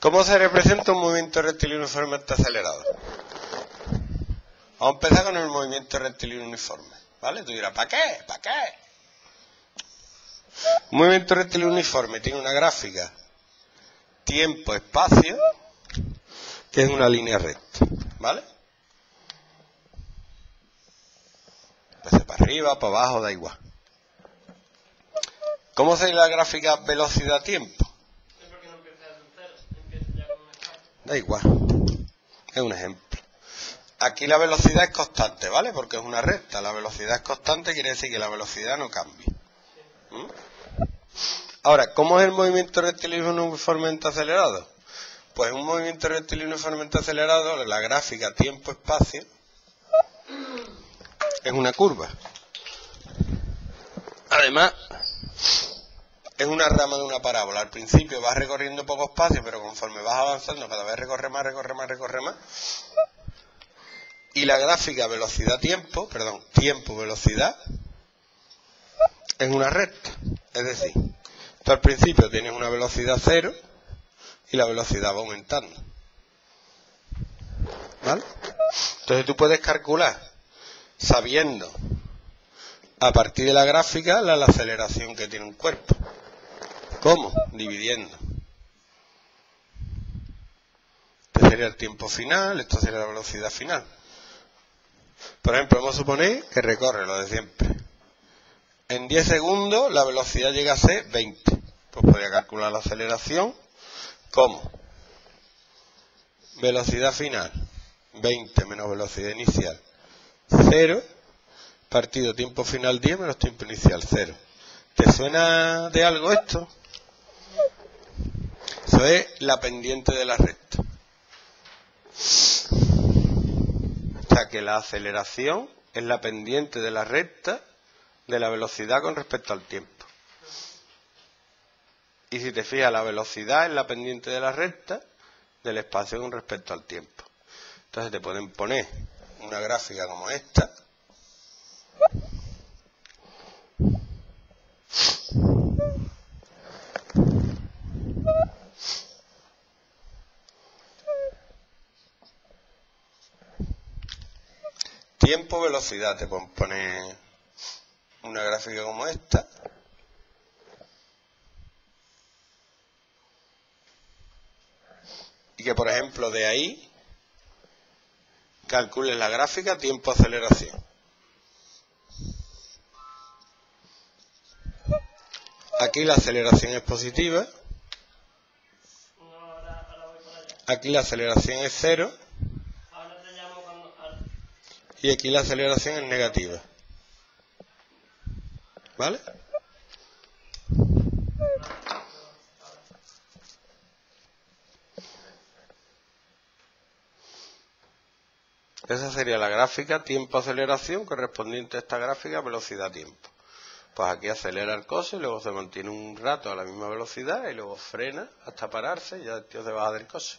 ¿Cómo se representa un movimiento rectilíneo uniformemente acelerado? Vamos a empezar con el movimiento rectilíneo uniforme. ¿Vale? Tú dirás, ¿para qué? ¿Para qué? Un movimiento rectilíneo uniforme tiene una gráfica tiempo-espacio que es una línea recta. ¿Vale? Empecé para arriba, para abajo, da igual. ¿Cómo sería la gráfica velocidad-tiempo? Da igual. Es un ejemplo. Aquí la velocidad es constante, ¿vale? Porque es una recta. La velocidad es constante, quiere decir que la velocidad no cambia. ¿Mm? Ahora, ¿cómo es el movimiento rectilíneo uniformemente acelerado? Pues un movimiento rectilíneo uniformemente acelerado, la gráfica tiempo-espacio, es una curva. Además, es una rama de una parábola. Al principio vas recorriendo poco espacio, pero conforme vas avanzando, cada vez recorre más, recorre más, recorre más. Y la gráfica velocidad-tiempo, perdón, tiempo-velocidad, es una recta. Es decir, tú al principio tienes una velocidad cero y la velocidad va aumentando. ¿Vale? Entonces tú puedes calcular, sabiendo a partir de la gráfica, la, la aceleración que tiene un cuerpo. ¿Cómo? Dividiendo. Este sería el tiempo final, esto sería la velocidad final. Por ejemplo, vamos a suponer que recorre lo de siempre. En 10 segundos la velocidad llega a ser 20. Pues podría calcular la aceleración como velocidad final 20 menos velocidad inicial 0 partido tiempo final 10 menos tiempo inicial 0. ¿Te suena de algo esto? Eso es la pendiente de la recta. O sea que la aceleración es la pendiente de la recta de la velocidad con respecto al tiempo. Y si te fijas, la velocidad es la pendiente de la recta del espacio con respecto al tiempo. Entonces te pueden poner una gráfica como esta. Tiempo, velocidad, te pueden poner una gráfica como esta. Y que, por ejemplo, de ahí calcules la gráfica tiempo-aceleración. Aquí la aceleración es positiva. Aquí la aceleración es cero. Y aquí la aceleración es negativa. ¿Vale? Esa sería la gráfica tiempo-aceleración correspondiente a esta gráfica velocidad-tiempo. Pues aquí acelera el coche, luego se mantiene un rato a la misma velocidad y luego frena hasta pararse y ya el tío se baja del coche.